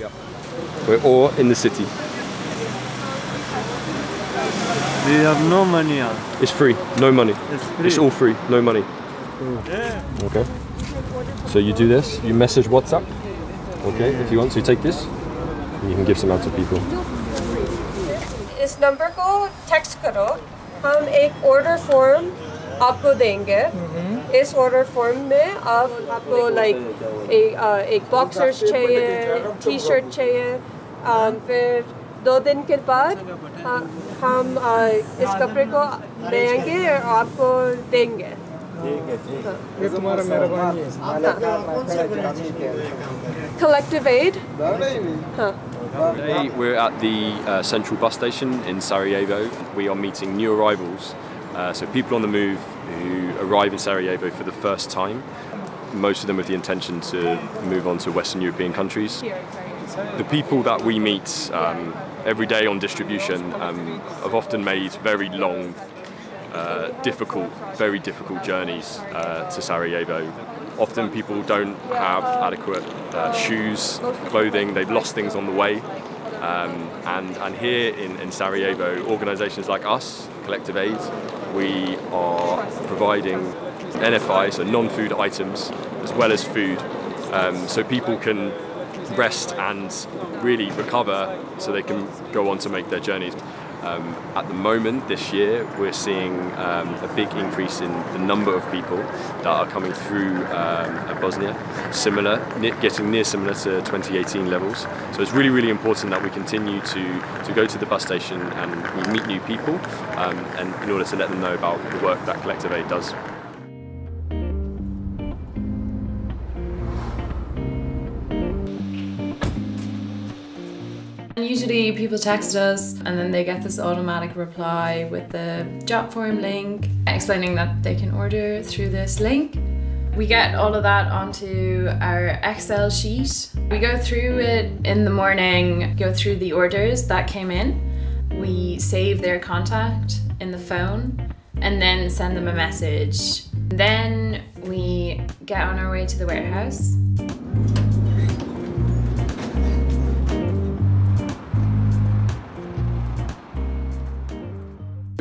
Yep. We're all in the city. We have no money on. It's free, no money. It's free. It's all free, no money. Okay. So you do this, you message WhatsApp. Okay, if you want, so you take this, and you can give some out to people. इस number को text करो हम एक order form आपको देंगे इस order form में आप आपको लाइक एक अ, एक बॉक्सर्स चाहिए टी शर्ट चाहिए अ, फिर दो दिन के बाद अ, हम अ, इस कपड़े को लेंगे और आपको देंगे ये तुम्हारा मेहरबानी है कलेक्टिव एड हाँ Today we're at the uh, central bus station in Sarajevo. We are meeting new arrivals, uh, so people on the move who arrive in Sarajevo for the first time. Most of them with the intention to move on to Western European countries. The people that we meet um, every day on distribution um, have often made very long, uh, difficult, very difficult journeys uh, to Sarajevo. Often people don't have adequate uh, shoes, clothing, they've lost things on the way. Um, and, and here in, in Sarajevo, organisations like us, Collective Aid, we are providing NFI, so non-food items, as well as food, um, so people can rest and really recover so they can go on to make their journeys. Um, at the moment, this year, we're seeing um, a big increase in the number of people that are coming through um, Bosnia, similar, getting near similar to 2018 levels. So it's really, really important that we continue to, to go to the bus station and we meet new people, um, and in order to let them know about the work that Collective Aid does. Usually people text us and then they get this automatic reply with the job form link explaining that they can order through this link. We get all of that onto our Excel sheet. We go through it in the morning, go through the orders that came in. We save their contact in the phone and then send them a message. Then we get on our way to the warehouse.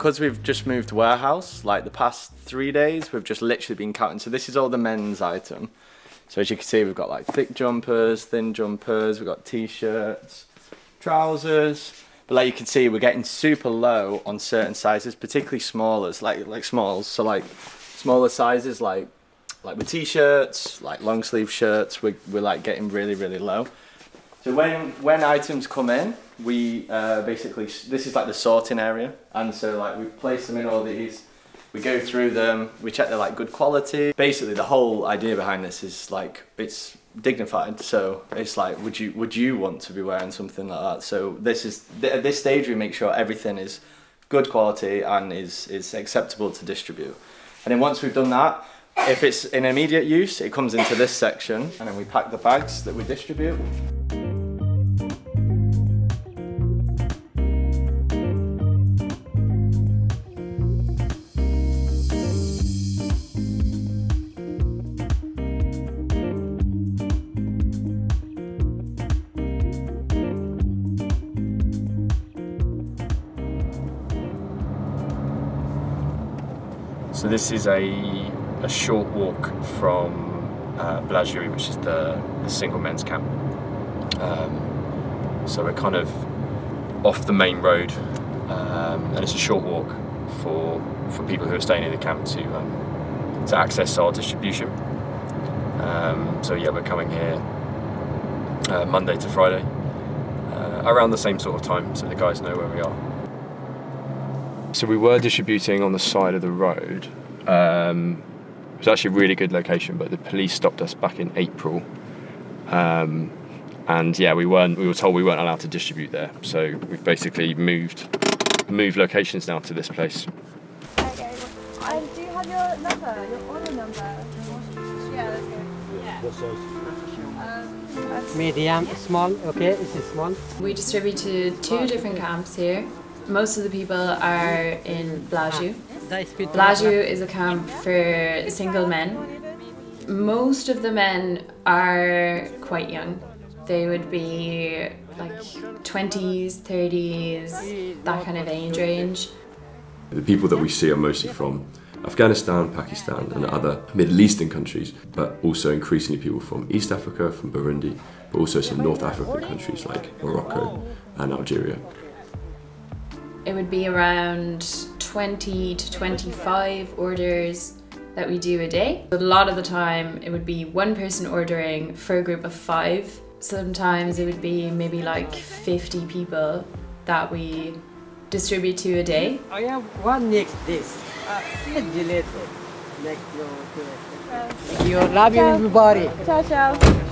Because we've just moved warehouse, like the past three days, we've just literally been counting. So this is all the men's item. So as you can see, we've got like thick jumpers, thin jumpers, we've got t-shirts, trousers. But like you can see, we're getting super low on certain sizes, particularly smallers, like like smalls. So like smaller sizes, like like with t-shirts, like long sleeve shirts, we're, we're like getting really really low. So when when items come in, we uh, basically this is like the sorting area, and so like we place them in all these. We go through them. We check they're like good quality. Basically, the whole idea behind this is like it's dignified. So it's like, would you would you want to be wearing something like that? So this is th- at this stage we make sure everything is good quality and is is acceptable to distribute. And then once we've done that, if it's in immediate use, it comes into this section, and then we pack the bags that we distribute. So this is a, a short walk from uh, Blažuj, which is the, the single men's camp. Um, so we're kind of off the main road, um, and it's a short walk for for people who are staying in the camp to um, to access our distribution. Um, so yeah, we're coming here uh, Monday to Friday uh, around the same sort of time, so the guys know where we are. So we were distributing on the side of the road. Um, it was actually a really good location, but the police stopped us back in April. Um, and yeah, we weren't. We were told we weren't allowed to distribute there. So we've basically moved moved locations now to this place. Okay. And do you have your number, your order number? Yeah, that's good. Um, medium, small, okay, this is small. We distribute to two different camps here. Most of the people are in Blažuj. Blažuj is a camp for single men. Most of the men are quite young. they would be like 20s, 30s, that kind of age range. The people that we see are mostly from Afghanistan, Pakistan, and other Middle Eastern countries, but also increasingly people from East Africa, from Burundi, but also some North African countries like Morocco and Algeria. It would be around 20 to 25 orders that we do a day. A lot of the time, it would be one person ordering for a group of five. Sometimes it would be maybe like 50 people that we distribute to a day. I have one next this. Uh, gelato. Next no, Thank you. Love you everybody. Ciao, ciao.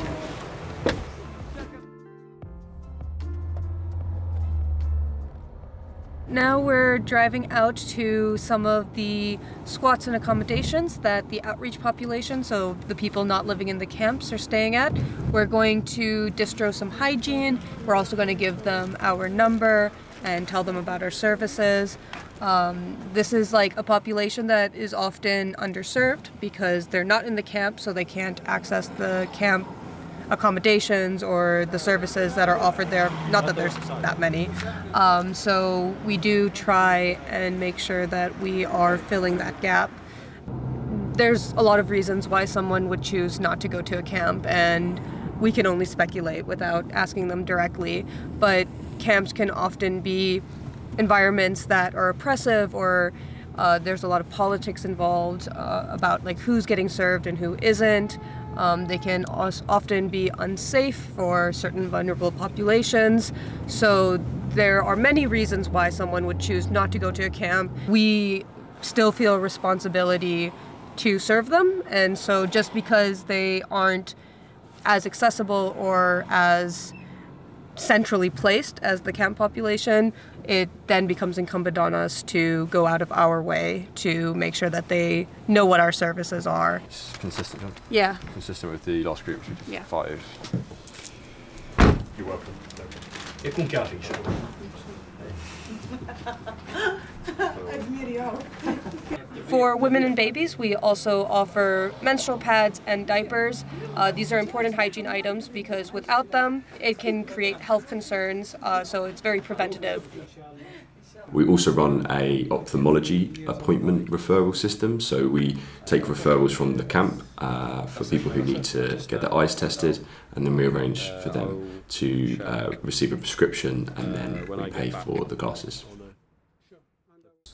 Now we're driving out to some of the squats and accommodations that the outreach population, so the people not living in the camps, are staying at. We're going to distro some hygiene. We're also going to give them our number and tell them about our services. Um, this is like a population that is often underserved because they're not in the camp, so they can't access the camp accommodations or the services that are offered there. Not that there's that many. Um, so we do try and make sure that we are filling that gap. There's a lot of reasons why someone would choose not to go to a camp, and we can only speculate without asking them directly. But camps can often be environments that are oppressive or uh, there's a lot of politics involved uh, about like who's getting served and who isn't. Um, they can often be unsafe for certain vulnerable populations. So there are many reasons why someone would choose not to go to a camp. We still feel responsibility to serve them, and so just because they aren't as accessible or as centrally placed as the camp population, it then becomes incumbent on us to go out of our way to make sure that they know what our services are. It's consistent, huh? Yeah. consistent with the last group, which was Yeah. five. You're welcome. E con chiavi, insomma. For women and babies, we also offer menstrual pads and diapers. Uh, these are important hygiene items because without them, it can create health concerns, uh, so it's very preventative. We also run a ophthalmology appointment referral system, so we take referrals from the camp uh, for people who need to get their eyes tested, and then we arrange for them to uh, receive a prescription, and then we pay for the glasses.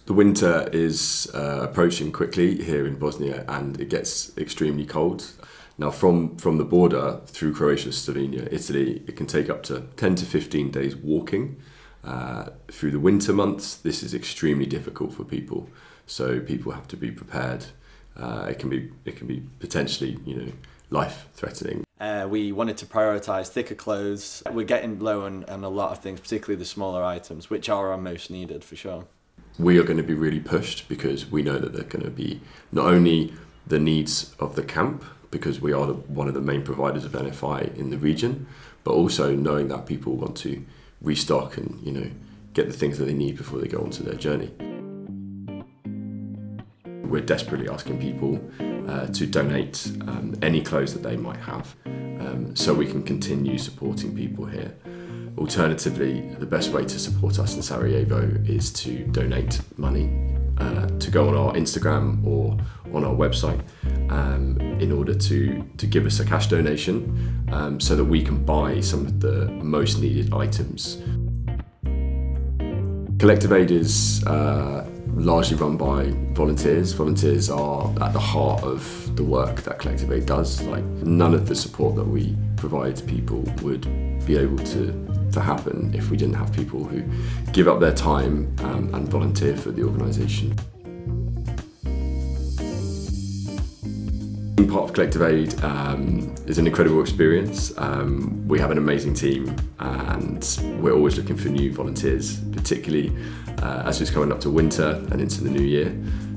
The winter is uh, approaching quickly here in Bosnia, and it gets extremely cold. Now, from, from the border through Croatia, Slovenia, Italy, it can take up to 10 to 15 days walking. Uh, through the winter months, this is extremely difficult for people. So people have to be prepared. Uh, it can be it can be potentially you know life threatening. Uh, we wanted to prioritise thicker clothes. We're getting low on, on a lot of things, particularly the smaller items, which are our most needed for sure. We are going to be really pushed because we know that they're going to be not only the needs of the camp because we are the, one of the main providers of NFI in the region, but also knowing that people want to restock and you know get the things that they need before they go onto their journey. We're desperately asking people uh, to donate um, any clothes that they might have um, so we can continue supporting people here. Alternatively, the best way to support us in Sarajevo is to donate money uh, to go on our Instagram or on our website um, in order to, to give us a cash donation um, so that we can buy some of the most needed items. Collective Aid is uh, largely run by volunteers. Volunteers are at the heart of the work that Collective Aid does. Like none of the support that we provide to people would be able to to happen if we didn't have people who give up their time um, and volunteer for the organisation. Being part of Collective Aid um, is an incredible experience. Um, we have an amazing team and we're always looking for new volunteers, particularly uh, as it's coming up to winter and into the new year.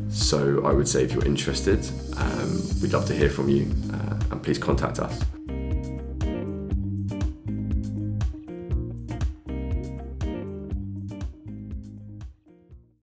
So I would say if you're interested, um, we'd love to hear from you uh, and please contact us.